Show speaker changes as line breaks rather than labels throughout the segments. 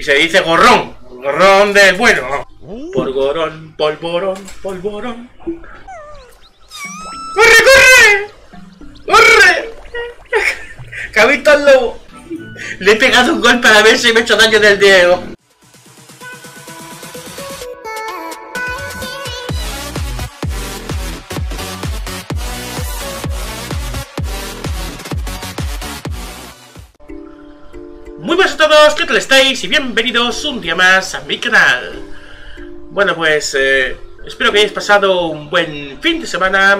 Y se dice gorrón. Gorrón del bueno. Polvorón, polvorón, polvorón. ¡Corre, corre! ¡Corre! ¡Que ha visto al lobo! Le he pegado un gol para ver si me he hecho daño del Diego. ¿Qué tal estáis? Y bienvenidos un día más a mi canal. Bueno, pues eh, espero que hayáis pasado un buen fin de semana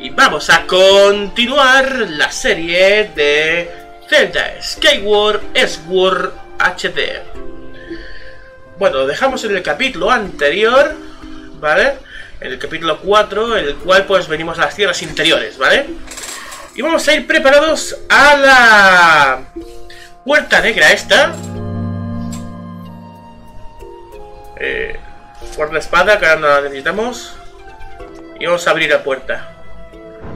y vamos a continuar la serie de Zelda Skyward Sword HD. Bueno, dejamos en el capítulo anterior, ¿vale? En el capítulo 4, en el cual pues venimos a las tierras interiores, ¿vale? Y vamos a ir preparados a la puerta negra esta. Eh, guarda espada, que ahora no la necesitamos. Y vamos a abrir la puerta.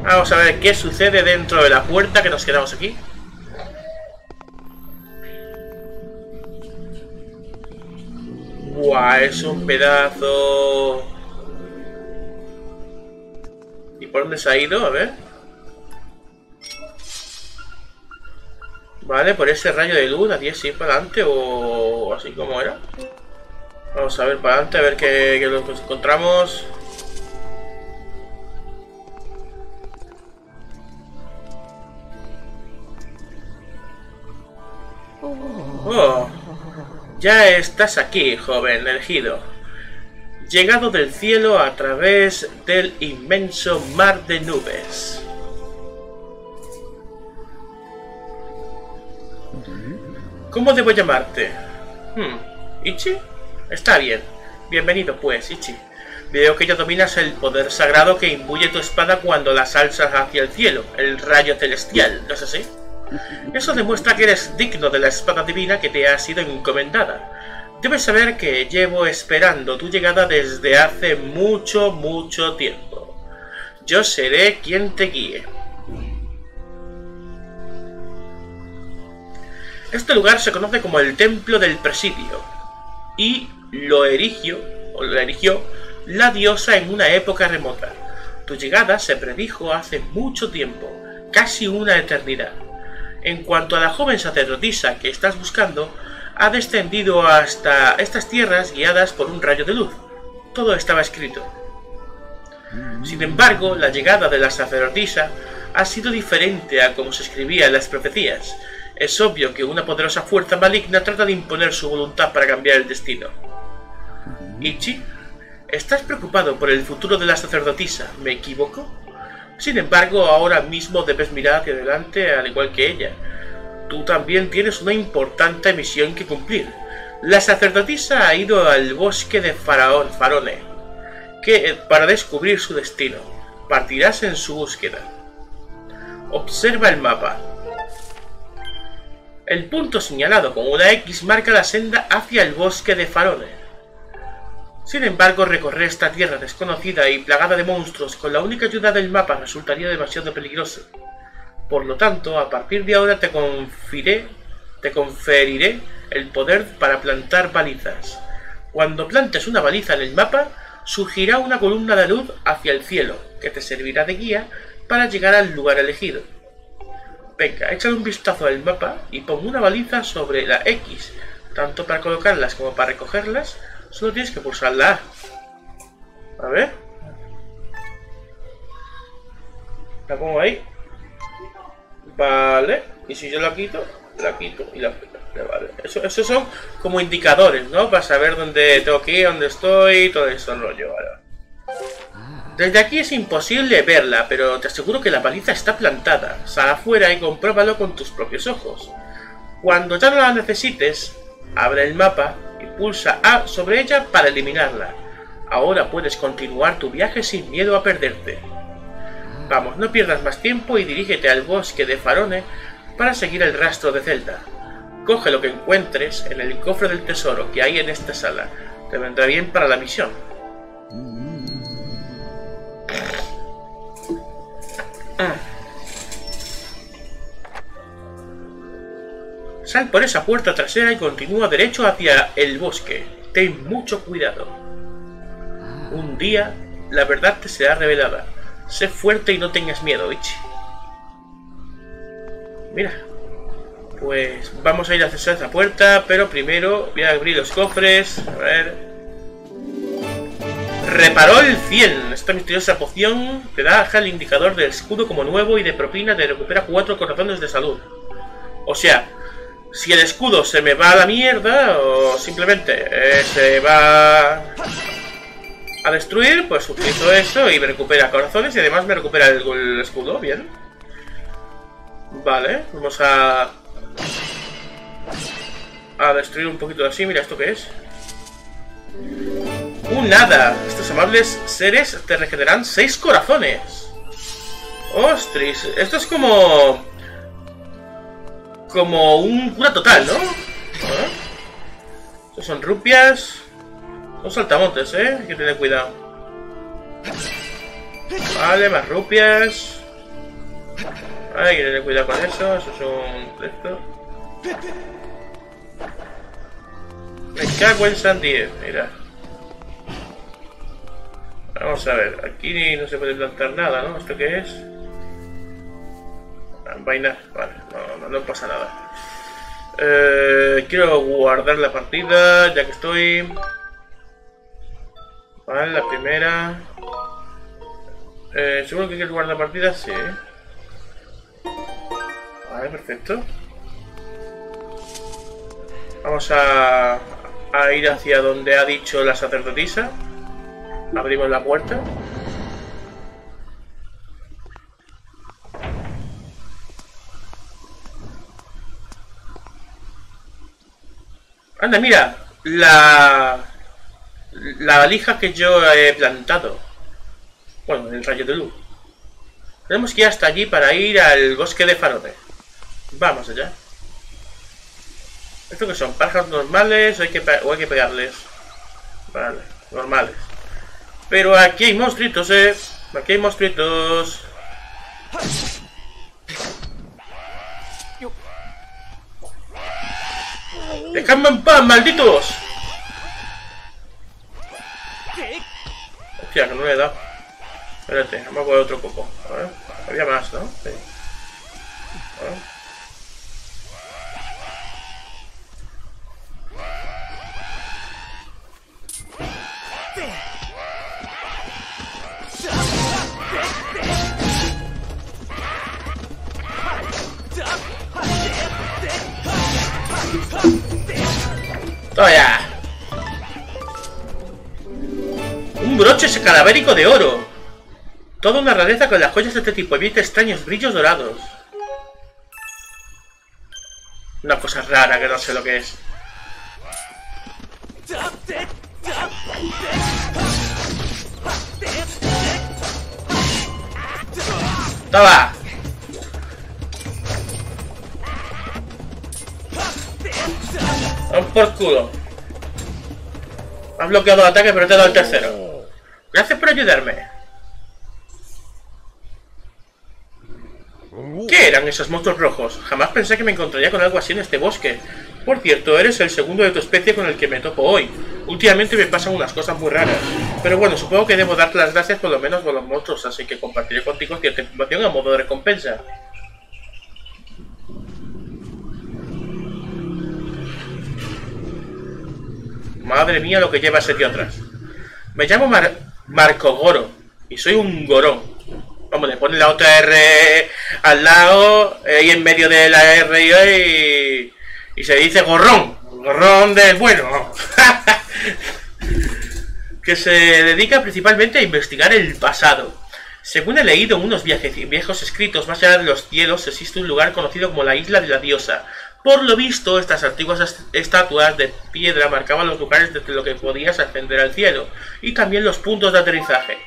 Vamos a ver qué sucede dentro de la puerta que nos quedamos aquí. Buah, es un pedazo. ¿Y por dónde se ha ido? A ver. Vale, por ese rayo de luz, así para adelante o así como era. Vamos a ver para adelante, a ver qué, qué nos encontramos. Oh, ya estás aquí, joven elegido. Llegado del cielo a través del inmenso mar de nubes. ¿Cómo debo llamarte? Hmm, ¿Ichi? Está bien. Bienvenido pues, Ichi. Veo que ya dominas el poder sagrado que imbuye tu espada cuando las alzas hacia el cielo, el rayo celestial, ¿no es así? Eso demuestra que eres digno de la espada divina que te ha sido encomendada. Debes saber que llevo esperando tu llegada desde hace mucho, mucho tiempo. Yo seré quien te guíe. Este lugar se conoce como el Templo del Presidio y lo erigió, lo erigió la diosa en una época remota. Tu llegada se predijo hace mucho tiempo, casi una eternidad. En cuanto a la joven sacerdotisa que estás buscando, ha descendido hasta estas tierras guiadas por un rayo de luz. Todo estaba escrito. Sin embargo, la llegada de la sacerdotisa ha sido diferente a como se escribía en las profecías. Es obvio que una poderosa fuerza maligna trata de imponer su voluntad para cambiar el destino. Ichi, ¿estás preocupado por el futuro de la sacerdotisa? ¿Me equivoco? Sin embargo, ahora mismo debes mirar hacia adelante al igual que ella. Tú también tienes una importante misión que cumplir. La sacerdotisa ha ido al bosque de Faraón, Farone, que, para descubrir su destino. Partirás en su búsqueda. Observa el mapa. El punto señalado con una X marca la senda hacia el bosque de Farone. Sin embargo, recorrer esta tierra desconocida y plagada de monstruos con la única ayuda del mapa resultaría demasiado peligroso. Por lo tanto, a partir de ahora te confiré, te conferiré el poder para plantar balizas. Cuando plantes una baliza en el mapa, surgirá una columna de luz hacia el cielo, que te servirá de guía para llegar al lugar elegido. Venga, échale un vistazo al mapa y pon una baliza sobre la X, tanto para colocarlas como para recogerlas, solo tienes que pulsar la A. A ver. La pongo ahí. Vale. Y si yo la quito, la quito y la quito. Eso, esos son como indicadores, ¿no? Para saber dónde tengo que ir, dónde estoy, todo eso rollo. Vale. Desde aquí es imposible verla, pero te aseguro que la baliza está plantada. Sal afuera y compruébalo con tus propios ojos. Cuando ya no la necesites, abre el mapa y pulsa A sobre ella para eliminarla. Ahora puedes continuar tu viaje sin miedo a perderte. Vamos, no pierdas más tiempo y dirígete al bosque de Farone para seguir el rastro de Zelda. Coge lo que encuentres en el cofre del tesoro que hay en esta sala. Te vendrá bien para la misión. Sal por esa puerta trasera y continúa derecho hacia el bosque. Ten mucho cuidado. Un día, la verdad te será revelada. Sé fuerte y no tengas miedo, Ichi. Mira. Pues vamos a ir a hacia esa puerta, pero primero voy a abrir los cofres. A ver. Reparó el 100. Esta misteriosa poción te da el indicador del escudo como nuevo y de propina te recupera 4 corazones de salud. O sea, si el escudo se me va a la mierda o simplemente eh, se va a destruir, pues utilizo eso y me recupera corazones y además me recupera el, escudo. Bien. Vale, vamos a... A destruir un poquito así. Mira, ¿esto qué es? Un nada. Estos amables seres te regeneran seis corazones. Ostras, esto es como... Como un cura total, ¿no? Estos son rupias. Son saltamontes, ¿eh? Hay que tener cuidado. Vale, más rupias. Hay que tener cuidado con eso. Eso es un... Esto. Me cago en San mira. Vamos a ver, aquí no se puede plantar nada, ¿no? ¿Esto qué es? Ah, vaina, vale, no, no, pasa nada. Eh, quiero guardar la partida, ya que estoy... Vale, la primera... Eh, ¿Seguro que quieres guardar partida? Sí. Vale, perfecto. Vamos a, a ir hacia donde ha dicho la sacerdotisa. Abrimos la puerta. Anda, mira, la la valija que yo he plantado. Bueno, en el rayo de luz. Tenemos que ir hasta allí para ir al bosque de Farote. Vamos allá. ¿Esto que son? ¿Pájaros normales o hay que, o hay que pegarles? Vale, normales. Pero aquí hay monstruitos, eh. Aquí hay monstruitos. ¡Dejadme en paz, malditos! Hostia, que no le he dado. Espérate, vamos a poner otro coco. A ver. Había más, ¿no? Sí. ¡Toma Un broche cadavérico de oro. Toda una rareza con las joyas de este tipo. Emite extraños brillos dorados. Una cosa rara que no sé lo que es. ¡Toma! Vamos por culo. Has bloqueado el ataque, pero te he dado el tercero. Gracias por ayudarme. ¿Qué eran esos monstruos rojos? Jamás pensé que me encontraría con algo así en este bosque. Por cierto, eres el segundo de tu especie con el que me topo hoy. Últimamente me pasan unas cosas muy raras. Pero bueno, supongo que debo darte las gracias por lo menos con los monstruos, así que compartiré contigo cierta información a modo de recompensa. Madre mía lo que lleva ese tío atrás. Me llamo Marco Goro y soy un gorón. Vamos, le pone la otra R al lado eh, y en medio de la R y, y, y se dice gorrón. Gorrón del bueno. que se dedica principalmente a investigar el pasado. Según he leído en unos viejos escritos más allá de los cielos, existe un lugar conocido como la Isla de la Diosa, por lo visto, estas antiguas estatuas de piedra marcaban los lugares desde los que podías ascender al cielo y también los puntos de aterrizaje.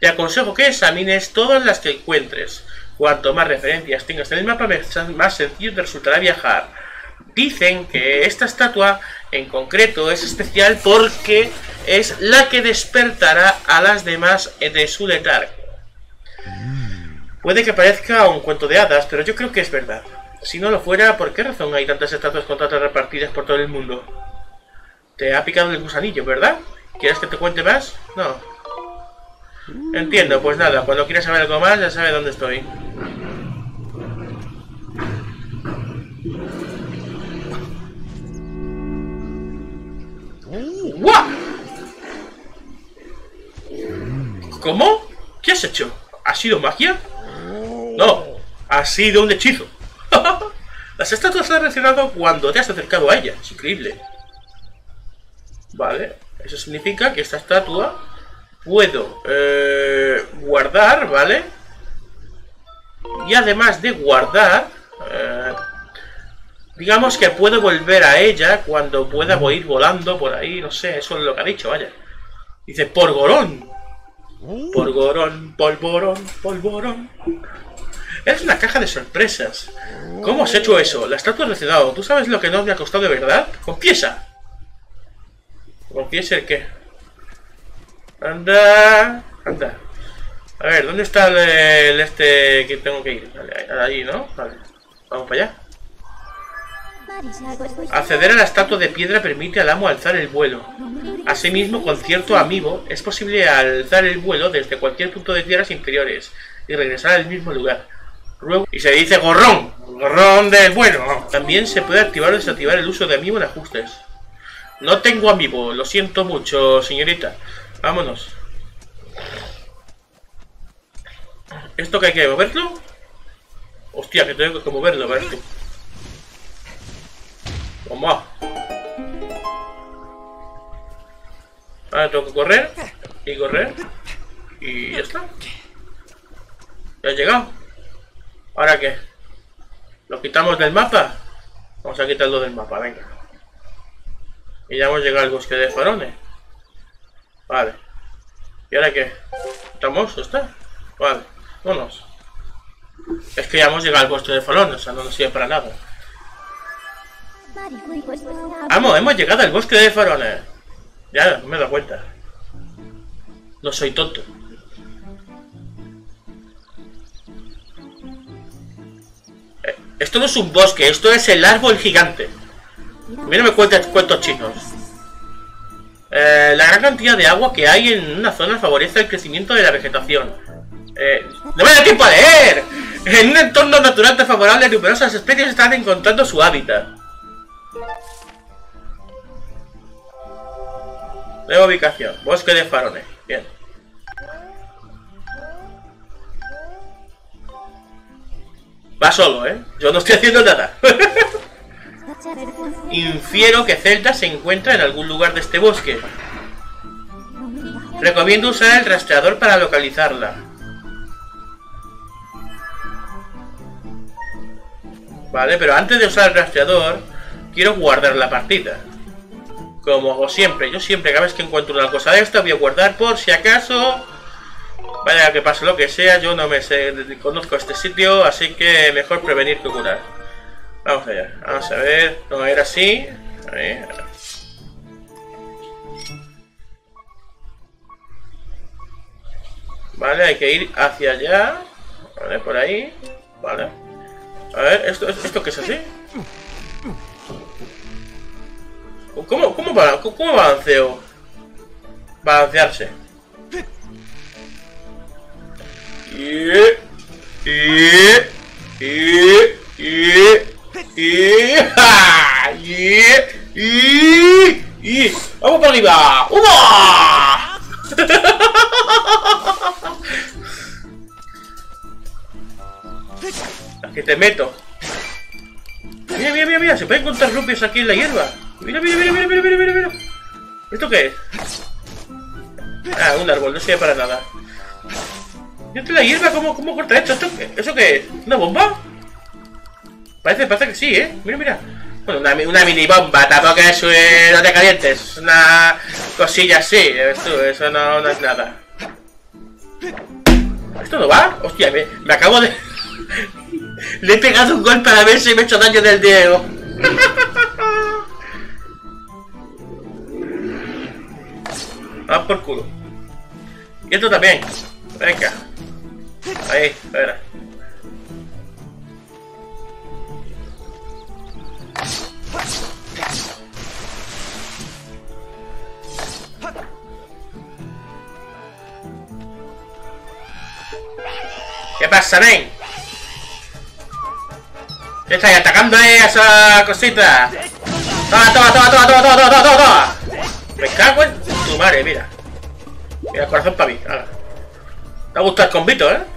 Te aconsejo que examines todas las que encuentres. Cuanto más referencias tengas en el mapa, más sencillo te resultará viajar. Dicen que esta estatua en concreto es especial porque es la que despertará a las demás de su letargo. Puede que parezca un cuento de hadas, pero yo creo que es verdad. Si no lo fuera, ¿por qué razón hay tantas estatuas con tantas repartidas por todo el mundo? Te ha picado el gusanillo, ¿verdad? ¿Quieres que te cuente más? No. Entiendo, pues nada, cuando quieras saber algo más ya sabes dónde estoy. ¡Guau! ¿Cómo? ¿Qué has hecho? ¿Ha sido magia? No, ha sido un hechizo. Las estatuas han reaccionado cuando te has acercado a ella. Es increíble. Vale, eso significa que esta estatua puedo eh, guardar, ¿vale? Y además de guardar, eh, digamos que puedo volver a ella cuando pueda ir volando por ahí, no sé, eso es lo que ha dicho, vaya. Dice, Porgorón. Porgorón, polvorón, polvorón. Es una caja de sorpresas. ¿Cómo has hecho eso? La estatua ha reaccionado. ¿Tú sabes lo que no me ha costado de verdad? ¡Confiesa! ¿Confiesa el qué? Anda, anda. A ver, ¿dónde está el, este que tengo que ir? Vale, ahí, ¿no? Vale. Vamos para allá. Acceder a la estatua de piedra permite al amo alzar el vuelo. Asimismo, con cierto amigo, es posible alzar el vuelo desde cualquier punto de tierras inferiores y regresar al mismo lugar. Y se dice gorrón, gorrón del bueno. También se puede activar o desactivar el uso de amigo en ajustes. No tengo amigo, lo siento mucho, señorita. Vámonos. ¿Esto que hay que moverlo? Hostia, que tengo que moverlo, ver tú. Vamos. Ahora tengo que correr. Y correr. Y ya está. Ya he llegado. ¿Ahora qué? ¿Lo quitamos del mapa? Vamos a quitarlo del mapa, venga. Y ya hemos llegado al bosque de farones. Vale. ¿Y ahora qué? ¿Estamos? ¿Está? Vale. Vámonos. Es que ya hemos llegado al bosque de farones, o sea, no nos sirve para nada. Vamos, hemos llegado al bosque de farones. Ya, no me he dado cuenta. No soy tonto. Esto no es un bosque, esto es el árbol gigante. A me cuentas cuentos chinos. Eh, la gran cantidad de agua que hay en una zona favorece el crecimiento de la vegetación. Eh, ¡No me da tiempo a leer! En un entorno natural tan favorable, numerosas especies están encontrando su hábitat. Nueva ubicación, bosque de farones. Bien. Va solo, ¿eh? Yo no estoy haciendo nada. Infiero que Zelda se encuentra en algún lugar de este bosque. Recomiendo usar el rastreador para localizarla. Vale, pero antes de usar el rastreador, quiero guardar la partida. Como hago siempre, yo siempre cada vez que encuentro una cosa de esta voy a guardar por si acaso Vaya que pase lo que sea, yo no me sé, conozco este sitio, así que mejor prevenir que curar. Vamos allá, vamos a ver, no era así. Vale, hay que ir hacia allá. Vale, por ahí. Vale. A ver, ¿esto, esto qué es así? ¿Cómo, cómo, cómo balanceo? Balancearse. Vamos para arriba. ¡Uva! Aquí te meto. Mira, mira, mira, mira, se pueden encontrar rupias aquí en la hierba. Mira, mira, mira, mira, mira, mira, mira. ¿Esto qué es? Ah, un árbol, no sirve para nada. ¿Y la hierba? ¿Cómo, cómo corta esto? ¿Esto ¿Eso qué es? ¿Una bomba? Parece, parece que sí, ¿eh? Mira, mira. Bueno, una, una mini bomba, tampoco es eh, no te calientes. Una cosilla así. Esto, eso no, no es nada. ¿Esto no va? Hostia, me, me acabo de... Le he pegado un golpe a ver si me he hecho daño del Diego. Vamos por culo. Y esto también. Venga. Ahí, espera. ¿Qué pasa, men? ¿Qué estáis atacando a esa cosita? Toma, toma, toma, toma, toma, toma, toma, toma, Me cago en tu madre, mira. Mira, corazón para mí. Hala. Te ha gustado el convito, ¿eh?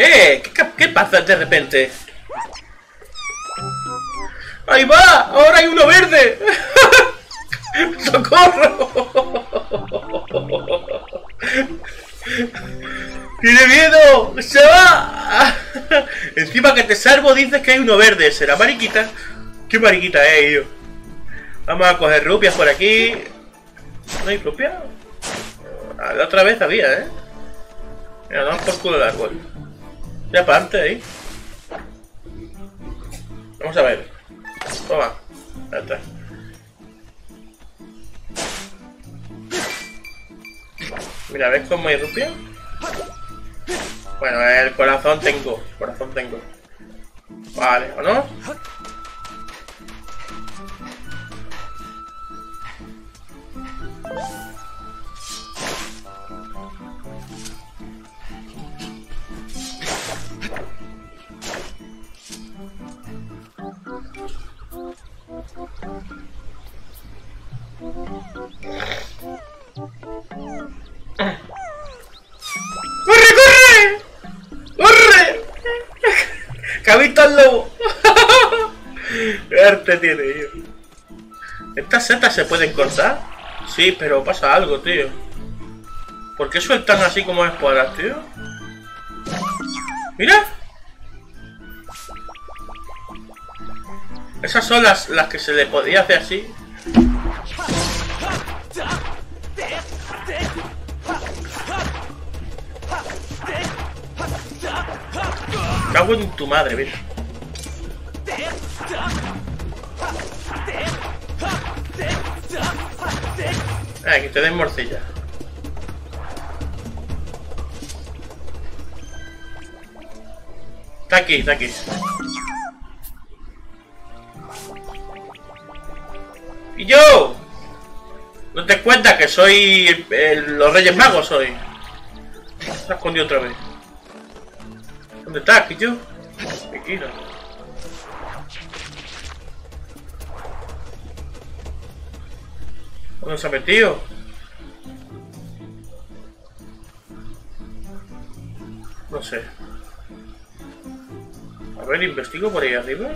¡Eh! ¿Qué, qué pasa de repente? ¡Ahí va! ¡Ahora hay uno verde! ¡Socorro! ¡Tiene miedo! ¡Se va! Encima que te salvo dices que hay uno verde. ¿Será mariquita? ¿Qué mariquita es, yo? Vamos a coger rupias por aquí. ¿No hay rupias? Ah, la otra vez había, ¿eh? Mira, damos por culo el árbol. Ya para antes ahí. Vamos a ver. Toma. Ya. Mira, ¿ves cómo hay rupia? Bueno, el corazón tengo. Corazón tengo. Vale, ¿o no? Tiene, tío! ¿Estas setas se pueden cortar? Sí, pero pasa algo, tío. ¿Por qué sueltan así como espadas, tío? ¡Mira! Esas son las, las que se le podía hacer así. Cago en tu madre, ven. Ah, que te den morcilla. Está aquí, está aquí. ¿Y yo? ¿No te cuenta que soy los Reyes Magos hoy? Se ha escondido otra vez. ¿Dónde está, Kiyo? Aquí. ¿Dónde se ha metido? No sé. A ver, investigo por ahí arriba.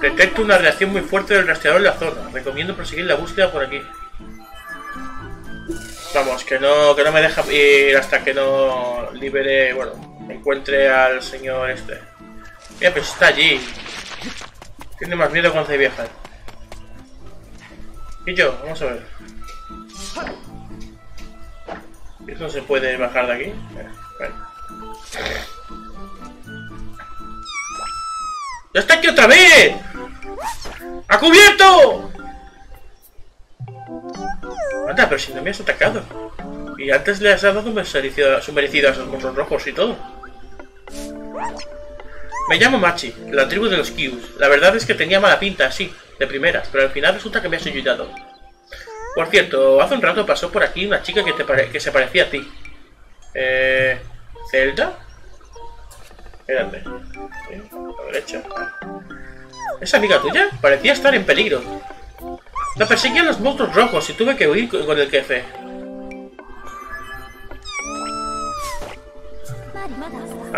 Detecto una reacción muy fuerte del rastreador en la zona. Recomiendo proseguir la búsqueda por aquí. Vamos, que no, que no me deja ir hasta que no libere, bueno, encuentre al señor este. Mira, pues está allí. Tiene más miedo cuando se viajar. Y yo, vamos a ver. ¿Eso no se puede bajar de aquí? Bueno. ¡Ya está aquí otra vez! ¡Ha cubierto! Anda, pero si no me has atacado. Y antes le has dado su merecido, su merecido a esos monstruos rojos y todo. Me llamo Machi, la tribu de los Kius. La verdad es que tenía mala pinta, sí, de primeras, pero al final resulta que me has ayudado. Por cierto, hace un rato pasó por aquí una chica que, te que se parecía a ti. Eh... ¿Zelda? Espérate. Sí, a la derecha. ¿Es amiga tuya? Parecía estar en peligro. La perseguían los monstruos rojos y tuve que huir con el jefe.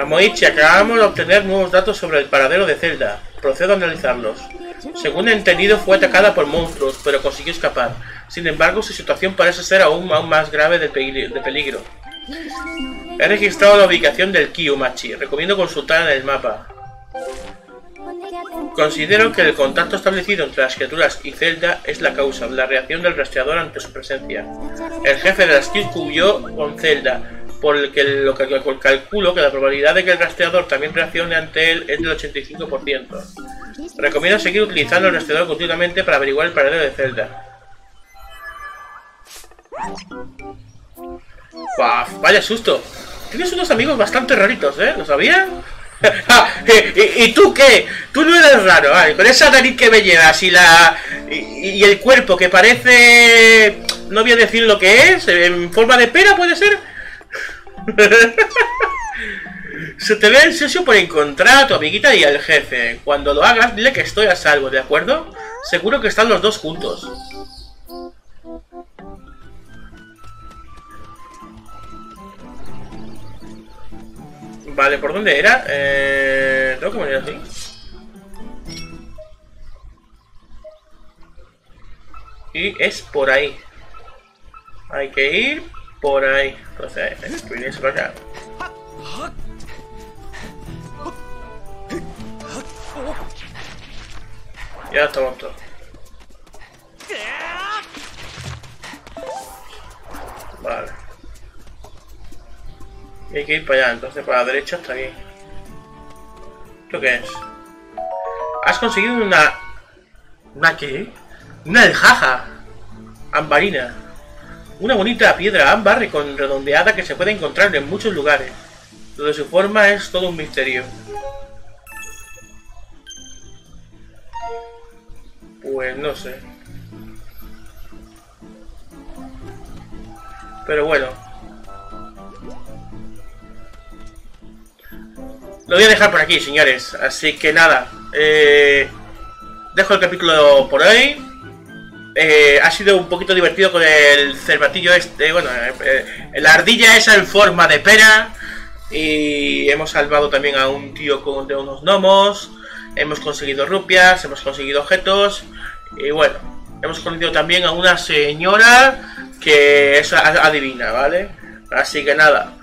Amoichi, acabamos de obtener nuevos datos sobre el paradero de Zelda. Procedo a analizarlos. Según he entendido, fue atacada por monstruos, pero consiguió escapar. Sin embargo, su situación parece ser aún, aún más grave de peli- de peligro. He registrado la ubicación del Kiyomachi. Recomiendo consultar en el mapa. Considero que el contacto establecido entre las criaturas y Zelda es la causa de la reacción del rastreador ante su presencia. El jefe de las cubrió con Zelda, por el que lo que calculo que la probabilidad de que el rastreador también reaccione ante él es del 85%. Recomiendo seguir utilizando el rastreador continuamente para averiguar el paradero de Zelda. Buah, vaya susto. Tienes unos amigos bastante raritos, ¿eh? ¿Lo sabían? ¿Y, tú qué? Tú no eres raro, con esa nariz que me llevas y la y, el cuerpo que parece no voy a decir lo que es, en forma de pera puede ser. Se te ve ansioso por encontrar a tu amiguita y al jefe. Cuando lo hagas, dile que estoy a salvo, ¿de acuerdo? Seguro que están los dos juntos. Vale, ¿por dónde era? Eh, ¿Tengo que venir así? Y es por ahí. Hay que ir por ahí. Entonces, ¿eh? por acá. Ya estamos todos. Vale. Y hay que ir para allá, entonces para la derecha está bien. ¿Esto qué es? Has conseguido una... ¿Una qué? Una aljaja. Ambarina. Una bonita piedra ámbar con redondeada que se puede encontrar en muchos lugares. Donde su forma es todo un misterio. Pues no sé. Pero bueno. Lo voy a dejar por aquí, señores. Así que nada. Eh, dejo el capítulo por hoy. Eh, ha sido un poquito divertido con el cervatillo este. Bueno, eh, la ardilla esa en forma de pera. Y hemos salvado también a un tío con de unos gnomos. Hemos conseguido rupias, hemos conseguido objetos. Y bueno, hemos conocido también a una señora que es adivina, ¿vale? Así que nada,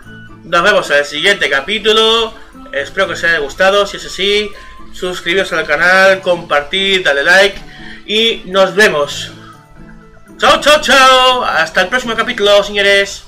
nos vemos en el siguiente capítulo. Espero que os haya gustado. Si es así, suscribiros al canal, compartir, dale like y nos vemos. Chao, chao, chao. Hasta el próximo capítulo, señores.